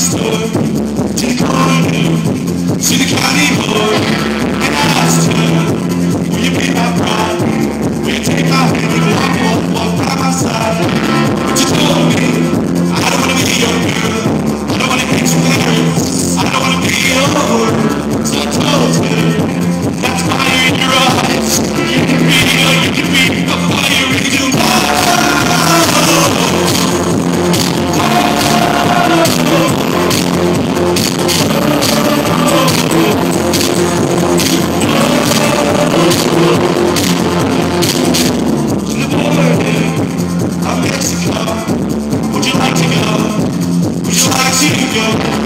Cristo, ti cambio, si carico. go.